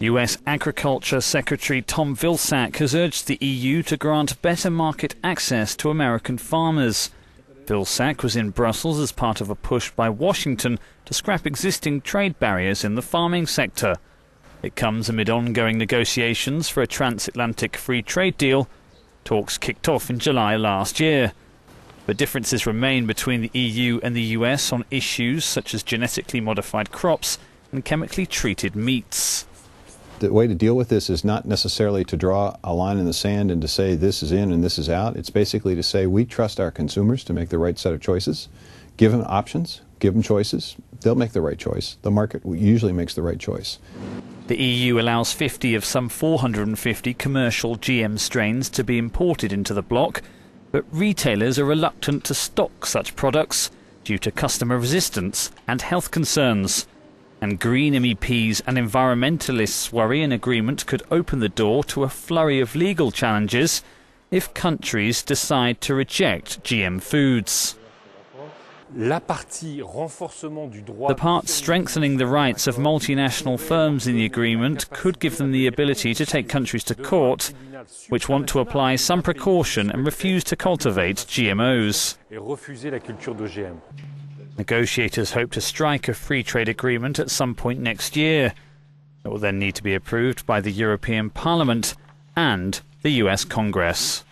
US Agriculture Secretary Tom Vilsack has urged the EU to grant better market access to American farmers. Vilsack was in Brussels as part of a push by Washington to scrap existing trade barriers in the farming sector. It comes amid ongoing negotiations for a transatlantic free trade deal. Talks kicked off in July last year. But differences remain between the EU and the US on issues such as genetically modified crops and chemically treated meats. The way to deal with this is not necessarily to draw a line in the sand and to say this is in and this is out. It's basically to say we trust our consumers to make the right set of choices, give them options, give them choices. They'll make the right choice. The market usually makes the right choice. The EU allows 50 of some 450 commercial GM strains to be imported into the bloc, but retailers are reluctant to stock such products due to customer resistance and health concerns. And Green MEPs and environmentalists worry an agreement could open the door to a flurry of legal challenges if countries decide to reject GM foods. The part strengthening the rights of multinational firms in the agreement could give them the ability to take countries to court which want to apply some precaution and refuse to cultivate GMOs. Negotiators hope to strike a free trade agreement at some point next year. It will then need to be approved by the European Parliament and the US Congress.